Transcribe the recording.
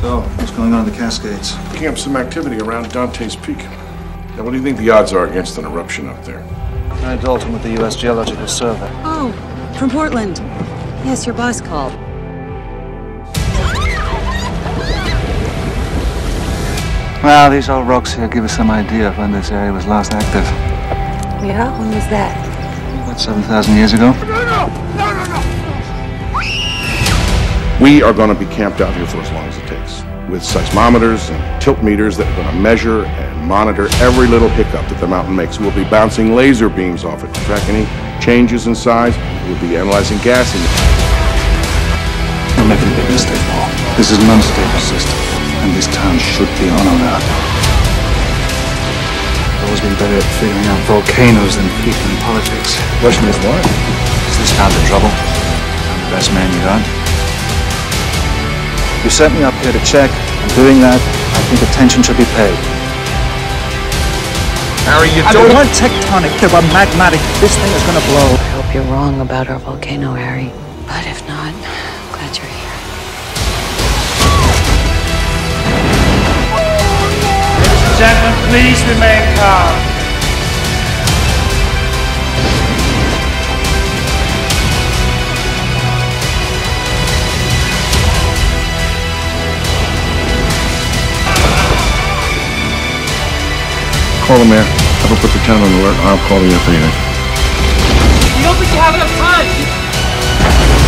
So, what's going on in the Cascades? Picking up some activity around Dante's Peak. Now, what do you think the odds are against an eruption up there? Guy Dalton with the U.S. Geological Survey. Oh, from Portland. Yes, your boss called. Well, these old rocks here give us some idea of when this area was last active. Yeah, when was that? About 7,000 years ago. We are going to be camped out here for as long as it takes, with seismometers and tilt meters that are going to measure and monitor every little hiccup that the mountain makes. We'll be bouncing laser beams off it to track any changes in size. We'll be analyzing gas in You're making a big mistake, Paul. This is an unstable system, and this town should be on alert. I've always been better at figuring out volcanoes than people in politics. Question is why? Is this town in trouble? I'm the best man you got. You sent me up here to check. I'm doing that. I think attention should be paid. Harry, you I don't want tectonic, they're magmatic. This thing is gonna blow. I hope you're wrong about our volcano, Harry. But if not, I'm glad you're here. Gentlemen, please remain calm. Call the mayor. Have him put the town on alert. I'll call the anything. You don't think you have enough time?